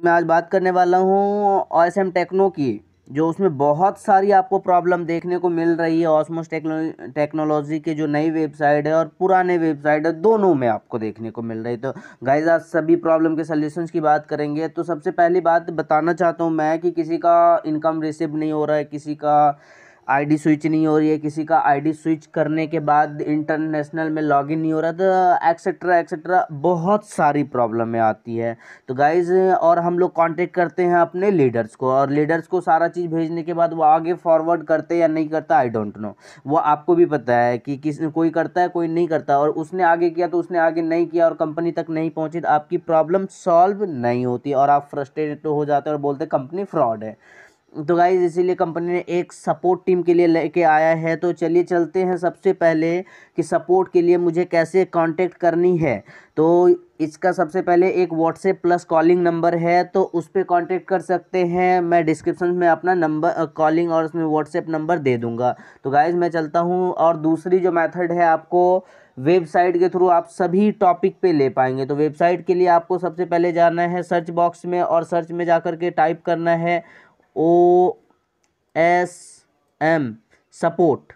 मैं आज बात करने वाला हूँ ओ टेक्नो की, जो उसमें बहुत सारी आपको प्रॉब्लम देखने को मिल रही है ऑसमोस टेक्नोलॉजी के जो नई वेबसाइट है और पुराने वेबसाइट है, दोनों में आपको देखने को मिल रही है। तो गाइज़ आज सभी प्रॉब्लम के सोल्यूशंस की बात करेंगे। तो सबसे पहली बात बताना चाहता हूँ मैं कि किसी का इनकम रिसीव नहीं हो रहा है, किसी का आईडी स्विच नहीं हो रही है किसी का, आईडी स्विच करने के बाद इंटरनेशनल में लॉगिन नहीं हो रहा तो एक्सेट्रा एक्सेट्रा बहुत सारी प्रॉब्लमें आती है। तो गाइज़ और हम लोग कांटेक्ट करते हैं अपने लीडर्स को, और लीडर्स को सारा चीज़ भेजने के बाद वो आगे फॉरवर्ड करते या नहीं करता आई डोंट नो वो आपको भी पता है कि किस, कोई करता है, कोई नहीं करता, और उसने आगे किया तो उसने आगे नहीं किया, और कंपनी तक नहीं पहुँची तो आपकी प्रॉब्लम सॉल्व नहीं होती, और आप फ्रस्ट्रेटेड हो जाते हैं और बोलते कंपनी फ्रॉड है। तो गाइज़ इसीलिए कंपनी ने एक सपोर्ट टीम के लिए लेके आया है। तो चलिए चलते हैं सबसे पहले कि सपोर्ट के लिए मुझे कैसे कांटेक्ट करनी है। तो इसका सबसे पहले एक व्हाट्सएप प्लस कॉलिंग नंबर है तो उस पर कॉन्टेक्ट कर सकते हैं। मैं डिस्क्रिप्शन में अपना नंबर कॉलिंग और उसमें व्हाट्सएप नंबर दे दूँगा। तो गाइज़ मैं चलता हूँ और दूसरी जो मैथड है आपको वेबसाइट के थ्रू आप सभी टॉपिक पे ले पाएँगे। तो वेबसाइट के लिए आपको सबसे पहले जाना है सर्च बॉक्स में और सर्च में जा कर के टाइप करना है। O S M support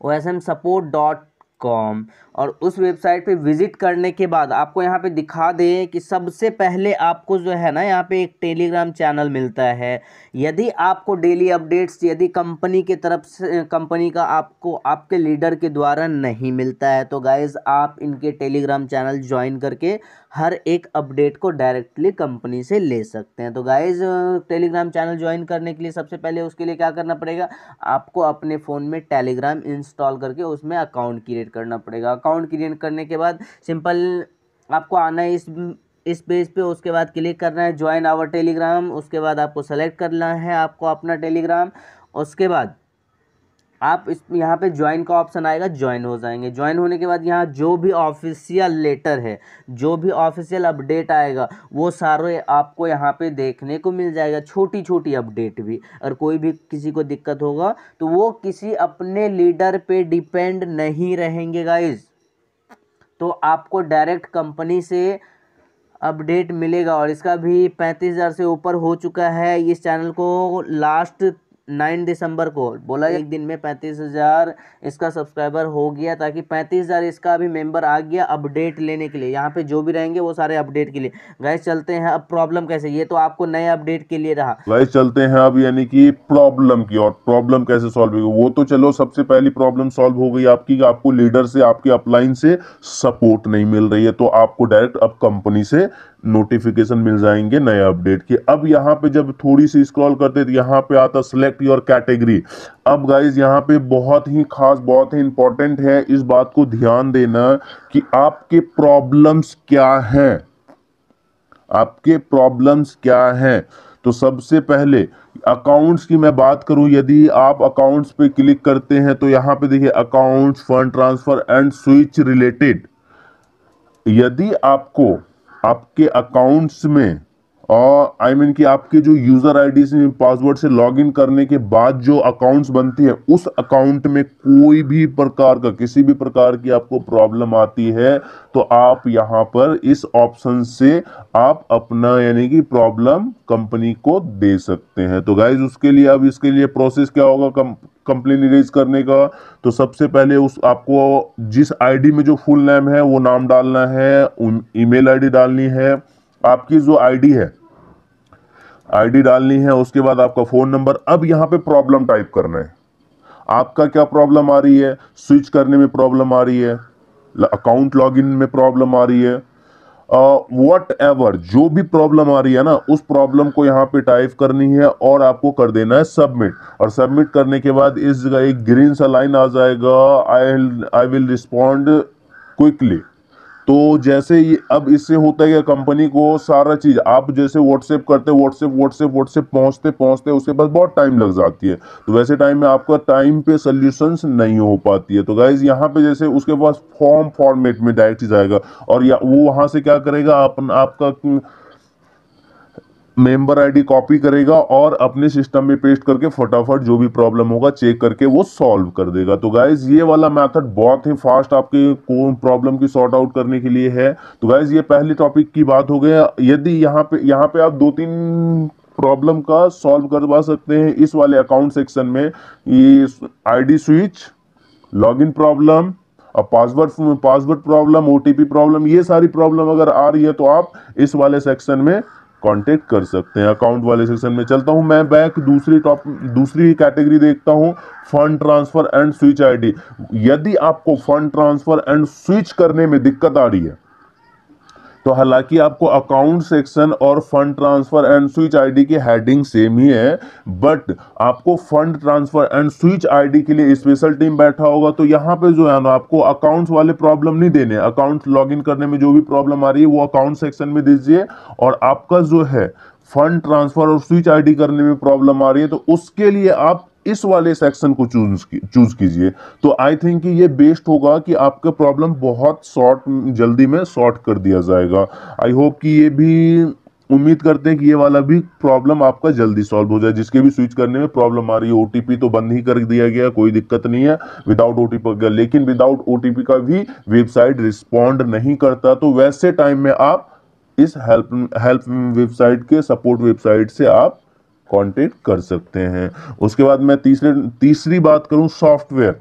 O S M support dot com और उस वेबसाइट पे विज़िट करने के बाद आपको यहाँ पे दिखा दें कि सबसे पहले आपको जो है ना यहाँ पे एक टेलीग्राम चैनल मिलता है। यदि आपको डेली अपडेट्स यदि कंपनी के तरफ़ से कंपनी का आपको, आपके लीडर के द्वारा नहीं मिलता है तो गाइज़ आप इनके टेलीग्राम चैनल ज्वाइन करके हर एक अपडेट को डायरेक्टली कंपनी से ले सकते हैं। तो गाइज़ टेलीग्राम चैनल ज्वाइन करने के लिए सबसे पहले उसके लिए क्या करना पड़ेगा? आपको अपने फ़ोन में टेलीग्राम इंस्टॉल करके उसमें अकाउंट क्रिएट करना पड़ेगा। अकाउंट क्रिएट करने के बाद सिंपल आपको आना है इस इस पेज पे, उसके बाद क्लिक करना है ज्वाइन आवर टेलीग्राम उसके बाद आपको सेलेक्ट करना है आपको अपना टेलीग्राम उसके बाद आप इस, यहाँ पे ज्वाइन का ऑप्शन आएगा ज्वाइन हो जाएँगे। ज्वाइन होने के बाद यहाँ जो भी ऑफिशियल लेटर है, जो भी ऑफिशियल अपडेट आएगा, वो सारे आपको यहाँ पे देखने को मिल जाएगा छोटी छोटी अपडेट भी। अगर कोई भी किसी को दिक्कत होगा तो वो किसी अपने लीडर पे डिपेंड नहीं रहेंगे गाइज़ तो आपको डायरेक्ट कंपनी से अपडेट मिलेगा और इसका भी पैंतीस हज़ार से ऊपर हो चुका है। इस चैनल को लास्ट नाइन दिसंबर को। बोला एक दिन में पैंतीस हज़ार इसका सब्सक्राइबर हो गया ताकि पैंतीस हज़ार इसका भी मेंबर आ गया अपडेट लेने के लिए। यहाँ पे जो भी रहेंगे वो सारे अपडेट के लिए। गैस चलते हैं अब प्रॉब्लम कैसे? ये तो आपको नए अपडेट के लिए रहा। गैस चलते हैं अब यानी कि प्रॉब्लम की और प्रॉब्लम कैसे सॉल्व होगी? वो तो चलो सबसे पहली प्रॉब्लम सॉल्व हो गई आपकी आपको लीडर से, आपके अपलाइन से सपोर्ट नहीं मिल रही है। तो आपको डायरेक्ट अब कंपनी से नोटिफिकेशन मिल जाएँगे नए अपडेट के। अब यहाँ पे जब थोड़ी सी स्क्रॉल करते तो यहाँ पे आता सिलेक्ट योर कैटेगरी अब गाइज़ यहाँ पे बहुत ही खास, बहुत ही इंपॉर्टेंट है इस बात को ध्यान देना कि आपके प्रॉब्लम्स क्या हैं। आपके प्रॉब्लम्स क्या हैं। तो सबसे पहले अकाउंट्स की मैं बात करूँ, यदि आप अकाउंट्स पे क्लिक करते हैं तो यहाँ पे देखिए accounts fund transfer and switch related यदि आपको आपके अकाउंट्स में और आई मीन कि आपके जो यूज़र आईडी से पासवर्ड से लॉगिन करने के बाद जो अकाउंट्स बनती है, उस अकाउंट में कोई भी प्रकार का, किसी भी प्रकार की आपको प्रॉब्लम आती है तो आप यहाँ पर इस ऑप्शन से आप अपना, यानी कि प्रॉब्लम कंपनी को दे सकते हैं। तो गाइज़ उसके लिए, अब इसके लिए प्रोसेस क्या होगा? कंप्लेन इरेज करने का तो सबसे पहले उस, आपको जिस आईडी में जो फुल नेम है, वो नाम डालना है ईमेल आईडी डालनी है, आपकी जो आईडी है आईडी डालनी है, उसके बाद आपका फ़ोन नंबर अब यहाँ पे प्रॉब्लम टाइप करना है। आपका क्या प्रॉब्लम आ रही है? स्विच करने में प्रॉब्लम आ रही है अकाउंट लॉगिन में प्रॉब्लम आ रही है वट एवर जो भी प्रॉब्लम आ रही है ना, उस प्रॉब्लम को यहाँ पे टाइप करनी है और आपको कर देना है सबमिट और सबमिट करने के बाद इस जगह एक ग्रीन सा लाइन आ जाएगा. I I will respond quickly तो जैसे ये, अब इससे होता है कि कंपनी को सारा चीज़, आप जैसे व्हाट्सएप करते व्हाट्सएप व्हाट्सएप व्हाट्सएप पहुँचते पहुँचते, उसके पास बहुत टाइम लग जाती है। तो वैसे टाइम में आपका टाइम पे सोल्यूशंस नहीं हो पाती है। तो गाइज़ यहाँ पे जैसे उसके पास फॉर्म फॉर्मेट में डायरेक्ट जाएगा और या, वो वहाँ से क्या करेगा, अपन, आपका मेंबर आईडी कॉपी करेगा और अपने सिस्टम में पेस्ट करके फटाफट जो भी प्रॉब्लम होगा चेक करके वो सॉल्व कर देगा। तो गाइज़ ये वाला मेथड बहुत ही फास्ट आपके प्रॉब्लम की सॉर्ट आउट करने के लिए है। तो गाइज़ ये पहली टॉपिक की बात हो गया। यदि यहाँ पे यहाँ पे आप दो तीन प्रॉब्लम का सॉल्व करवा सकते हैं इस वाले अकाउंट सेक्शन में। ये आईडी स्विच लॉगिन प्रॉब्लम और password password problem OTP problem ये सारी प्रॉब्लम अगर आ रही है तो आप इस वाले सेक्शन में कांटेक्ट कर सकते हैं। अकाउंट वाले सेक्शन में चलता हूँ, मैं बैक दूसरी टॉप दूसरी कैटेगरी देखता हूँ fund transfer and switch ID यदि आपको फंड ट्रांसफ़र एंड स्विच करने में दिक्कत आ रही है तो हालाँकि आपको अकाउंट सेक्शन और fund transfer and switch ID की हेडिंग सेम ही है बट आपको fund transfer and switch ID के लिए स्पेशल टीम बैठा होगा तो यहाँ पे जो है ना, आपको अकाउंट्स वाले प्रॉब्लम नहीं देने अकाउंट लॉगिन करने में जो भी प्रॉब्लम आ रही है, वो अकाउंट सेक्शन में दीजिए, और आपका जो है फंड ट्रांसफ़र और स्विच आईडी करने में प्रॉब्लम आ रही है तो उसके लिए आप इस वाले सेक्शन को चूज़ चूज़ कीजिए। तो आई थिंक ये बेस्ट होगा कि आपका प्रॉब्लम बहुत शॉर्ट जल्दी में सॉर्ट कर दिया जाएगा। आई होप कि ये भी उम्मीद करते हैं कि ये वाला भी प्रॉब्लम आपका जल्दी सॉल्व हो जाए। जिसके भी स्विच करने में प्रॉब्लम आ रही है ओटीपी तो बंद ही कर दिया गया, कोई दिक्कत नहीं है। विदाउट ओटीपी लेकिन विदाउट ओटीपी का भी वेबसाइट रिस्पॉन्ड नहीं करता। तो वैसे टाइम में आप इस हेल्प हेल्प वेबसाइट के सपोर्ट वेबसाइट से आप कांटेक्ट कर सकते हैं। उसके बाद मैं तीसरे, तीसरी बात करूँ सॉफ्टवेयर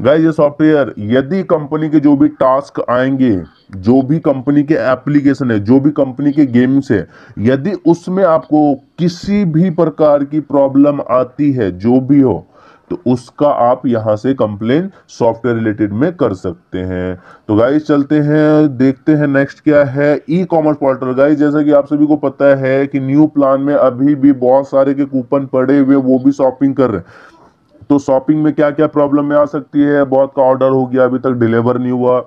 गाइस ये सॉफ्टवेयर यदि कंपनी के जो भी टास्क आएँगे, जो भी कंपनी के एप्लीकेशन है, जो भी कंपनी के गेम्स है, यदि उसमें आपको किसी भी प्रकार की प्रॉब्लम आती है, जो भी हो तो उसका आप यहाँ से कंप्लेन सॉफ्टवेयर रिलेटेड में कर सकते हैं। तो गाइज़ चलते हैं, देखते हैं नेक्स्ट क्या है। ई कॉमर्स पोर्टल गाइज़ जैसा कि आप सभी को पता है कि न्यू प्लान में अभी भी बहुत सारे के कूपन पड़े हुए, वो भी शॉपिंग कर रहे हैं। तो शॉपिंग में क्या क्या प्रॉब्लम में आ सकती है? बहुत का ऑर्डर हो गया, अभी तक डिलीवर नहीं हुआ।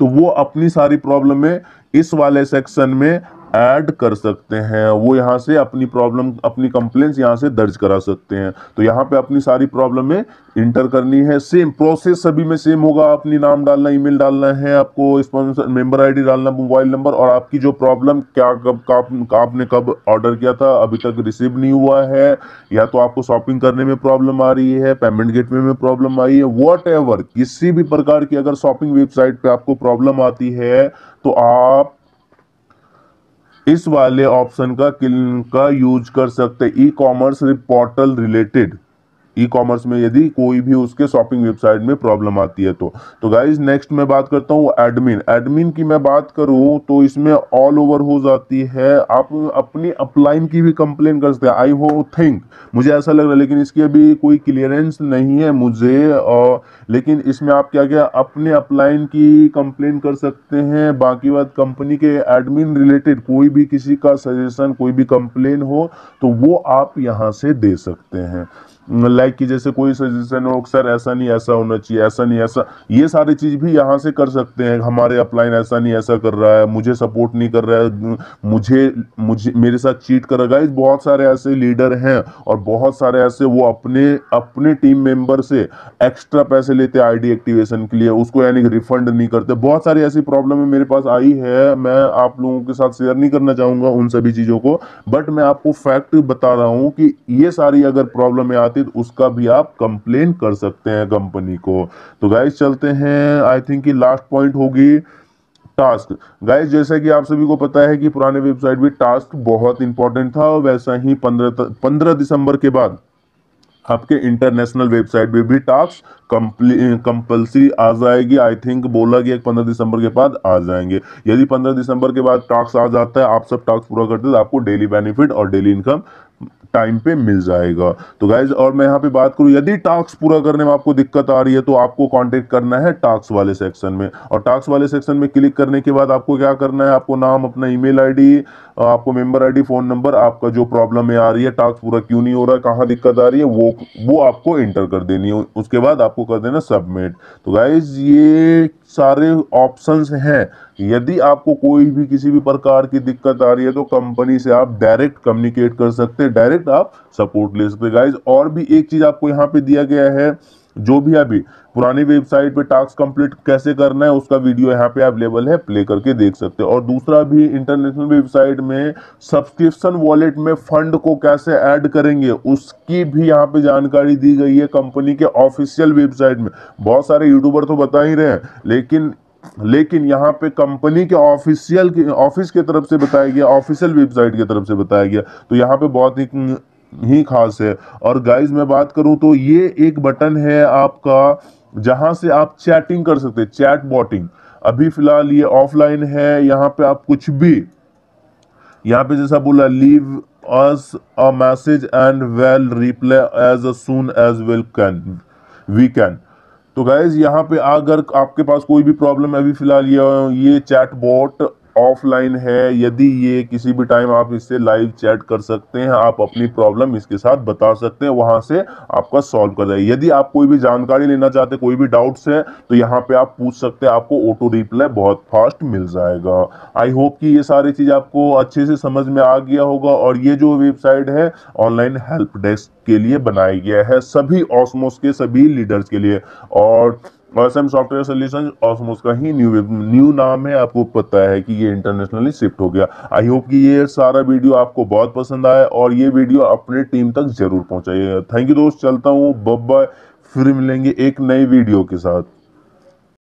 तो वो अपनी सारी प्रॉब्लम में इस वाले सेक्शन में ऐड कर सकते हैं वो यहाँ से अपनी प्रॉब्लम अपनी कंप्लेंट्स यहाँ से दर्ज करा सकते हैं। तो यहाँ पे अपनी सारी प्रॉब्लम इंटर करनी है। सेम प्रोसेस सभी में सेम होगा। अपनी नाम डालना ईमेल डालना है आपको स्पॉन्सर मेंबर आईडी डालना मोबाइल नंबर और आपकी जो प्रॉब्लम क्या कब का, आपने कब ऑर्डर किया था अभी तक रिसीव नहीं हुआ है या तो आपको शॉपिंग करने में प्रॉब्लम आ रही है पेमेंट गेटवे में प्रॉब्लम आई है वॉट किसी भी प्रकार की अगर शॉपिंग वेबसाइट पे आपको प्रॉब्लम आती है तो आप इस वाले ऑप्शन का का यूज़ कर सकते e commerce portal related e commerce में यदि कोई भी उसके शॉपिंग वेबसाइट में प्रॉब्लम आती है तो। तो गाइज़ नेक्स्ट मैं बात करता हूँ एडमिन एडमिन की मैं बात करूँ तो इसमें ऑल ओवर हो जाती है। आप अपनी अपलाइन की भी कंप्लेन कर सकते हैं। आई हो थिंक मुझे ऐसा लग रहा है, लेकिन इसकी अभी कोई क्लियरेंस नहीं है मुझे और लेकिन इसमें आप क्या क्या अपने अपलाइन की कंप्लेन कर सकते हैं। बाकी बात कंपनी के एडमिन रिलेटेड कोई भी किसी का सजेशन कोई भी कंप्लेन हो तो वो आप यहाँ से दे सकते हैं। लाइक कि जैसे कोई सजेशन हो, सर, ऐसा नहीं, ऐसा होना चाहिए, ऐसा नहीं, ऐसा। ये सारी चीज़ भी यहाँ से कर सकते हैं। हमारे अपलाइन ऐसा नहीं, ऐसा कर रहा है, मुझे सपोर्ट नहीं कर रहा है, मुझे मुझे, मेरे साथ चीट कर रहा है। बहुत सारे ऐसे लीडर हैं और बहुत सारे ऐसे वो अपने अपने टीम मेंबर से एक्स्ट्रा पैसे लेते हैं आईडी एक्टिवेशन के लिए। उसको यानी रिफंड नहीं करते। बहुत सारी ऐसी प्रॉब्लम मेरे पास आई है। मैं आप लोगों के साथ शेयर नहीं करना चाहूँगा उन सभी चीज़ों को। बट मैं आपको फैक्ट बता रहा हूँ कि ये सारी अगर प्रॉब्लम आती तो उसका भी आप कंप्लेन कर सकते हैं कंपनी को। तो गाइज़ चलते हैं। आई थिंक कि लास्ट पॉइंट होगी टास्क गाइज़ जैसा कि आप सभी को पता है कि पुराने वेबसाइट भी टास्क बहुत इंपॉर्टेंट था वैसा ही पंद्रह पंद्रह दिसंबर के बाद आपके इंटरनेशनल वेबसाइट पे भी टास्क कंपल्सरी आ जाएगी। आई थिंक बोला गया पंद्रह दिसंबर के बाद आ जाएँगे। यदि पंद्रह दिसंबर के बाद टास्क आ जाता है, आप सब टास्क पूरा करते हैं तो आपको डेली बेनिफिट और डेली इनकम टाइम पे मिल जाएगा। तो गाइज़ और मैं यहाँ पे बात करूँ, यदि टास्क पूरा करने में आपको दिक्कत आ रही है तो आपको कांटेक्ट करना है टास्क वाले सेक्शन में। और टास्क वाले सेक्शन में क्लिक करने के बाद आपको क्या करना है? आपको नाम, अपना ईमेल आईडी आपको मेंबर आईडी फ़ोन नंबर आपका जो प्रॉब्लम में आ रही है टास्क पूरा क्यों नहीं हो रहा है, कहाँ दिक्कत आ रही है, वो वो आपको इंटर कर देनी है। उसके बाद आपको कर देना सबमिट तो गाइज़ ये सारे ऑप्शंस हैं। यदि आपको कोई भी किसी भी प्रकार की दिक्कत आ रही है तो कंपनी से आप डायरेक्ट कम्युनिकेट कर सकते हैं। डायरेक्ट आप सपोर्ट ले सकते गाइज़ और भी एक चीज़ आपको यहाँ पे दिया गया है जो भी अभी पुरानी वेबसाइट पे टास्क कंप्लीट कैसे करना है, उसका वीडियो यहाँ पे अवेलेबल है, प्ले करके देख सकते हैं। और दूसरा भी, इंटरनेशनल वेबसाइट में सब्सक्रिप्शन वॉलेट में फंड को कैसे ऐड करेंगे, उसकी भी यहाँ पे जानकारी दी गई है कंपनी के ऑफिशियल वेबसाइट में। बहुत सारे यूट्यूबर तो बता ही रहे हैं, लेकिन लेकिन यहाँ पे कंपनी के ऑफिशियल ऑफ़िस के तरफ़ से बताया गया, ऑफिशियल वेबसाइट की तरफ़ से बताया गया। तो यहाँ पे बहुत ही ही खास है। और गाइज़ मैं बात करूँ तो ये एक बटन है आपका जहाँ से आप चैटिंग कर सकते हैं चैट बॉटिंग अभी फ़िलहाल ये ऑफलाइन है, यहाँ पे आप कुछ भी, यहाँ पे जैसा बोला leave us a message and we'll reply as soon as well can we can तो गाइज़ यहाँ पे अगर आपके पास कोई भी प्रॉब्लम है, अभी फ़िलहाल ये ये चैट बॉट ऑफलाइन है, यदि ये किसी भी टाइम आप इससे लाइव चैट कर सकते हैं, आप अपनी प्रॉब्लम इसके साथ बता सकते हैं, वहाँ से आपका सॉल्व कर जाए यदि आप कोई भी जानकारी लेना चाहते हैं, कोई भी डाउट्स है तो यहाँ पे आप पूछ सकते हैं, आपको ऑटो रिप्लाई बहुत फास्ट मिल जाएगा। आई होप कि ये सारी चीज़ आपको अच्छे से समझ में आ गया होगा और ये जो वेबसाइट है ऑनलाइन हेल्प डेस्क के लिए बनाया गया है, सभी ऑसमोस के सभी लीडर्स के लिए। और एम सॉफ्टवेयर सोल्यूशन ऑसमोस का ही न्यू न्यू नाम है, आपको पता है कि ये इंटरनेशनली शिफ्ट हो गया। आई होप कि ये सारा वीडियो आपको बहुत पसंद आया और ये वीडियो अपने टीम तक ज़रूर पहुंचाइएगा। थैंक यू दोस्त, चलता हूँ बब्बा फिर मिलेंगे एक नई वीडियो के साथ।